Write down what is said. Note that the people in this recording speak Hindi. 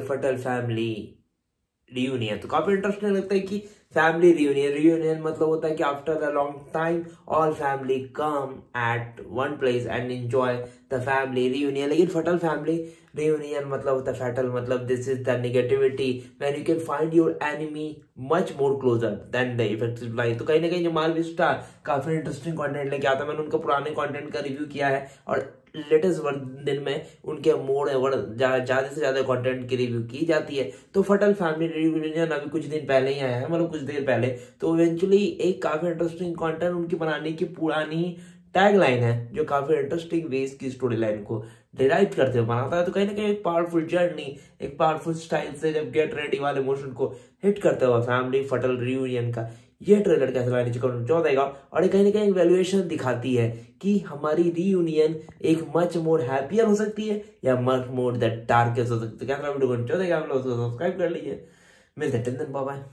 फटल फैमिली रियूनियन तो काफ़ी इंटरेस्टिंग लगता है कि फैमिली रियूनियन रियूनियन मतलब होता है कि after a long time all family come at one place and enjoy the family reunion लेकिन फटल फैमिली रियूनियन मतलब होता है फैटल मतलब this is the negativity when you can find your enemy much more closer than the effective life तो कहीं ना कहीं जो मालवी स्टार काफ़ी इंटरेस्टिंग कंटेंट लेके आता है। मैंने उनका पुराने कंटेंट का रिव्यू किया है और लेटेस्ट दिन में उनके मोड ज़्यादा से ज़्यादा कंटेंट की रिव्यू की जाती है। तो फटल फैमिली रिव्यूजन अभी कुछ दिन पहले ही आया है। मतलब कुछ देर पहले। तो इवेंचुअली एक काफ़ी इंटरेस्टिंग कंटेंट उनकी बनाने की पुरानी टैग लाइन है, जो काफ़ी इंटरेस्टिंग वेज की स्टोरी लाइन को डिराइव करते हुए बनाता है तो कहीं ना कहीं एक पावरफुल जर्नी एक पावरफुल स्टाइल से जब गेट रेडी वाले मोशन को हिट करते हुए फैमिली फटल रियूनियन का ये ट्रेलर कैसे कमेंट में देगा और कहीं ना कहीं वैल्यूएशन दिखाती है कि हमारी रीयूनियन एक मच मोर हैप्पियर हो सकती है या मच मोर दैट डार्केस्ट हो सकती है। कैसा वीडियो को देगा आप लोग सब्सक्राइब कर लीजिए। मिलते हैं बाय